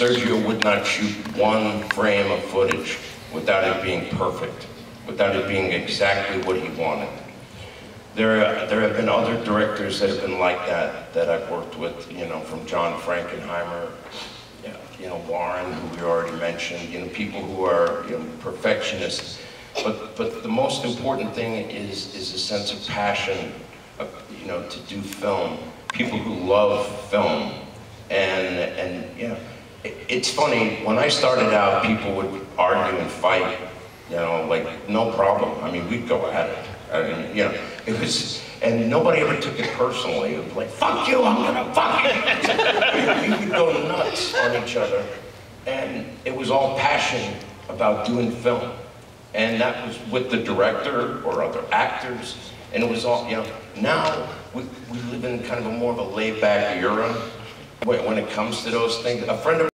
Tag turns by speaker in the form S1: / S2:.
S1: Sergio would not shoot one frame of footage without it being perfect, without it being exactly what he wanted. There, there have been other directors that have been like that, that I've worked with, you know, from John Frankenheimer, you know, Warren, who we already mentioned, you know, people who are, you know, perfectionists. But, but the most important thing is, is a sense of passion, of, you know, to do film. People who love film. And, and, you know, it, it's funny, when I started out, people would argue and fight, you know, like, no problem. I mean, we'd go at it. I mean, you know, it was, and nobody ever took it personally. It was like, fuck you, I'm gonna fuck you. we would go nuts on each other. And it was all passion about doing film. And that was with the director or other actors. And it was all, you know, now we, we live in kind of a more of a laid back era when, it comes to those things. A friend of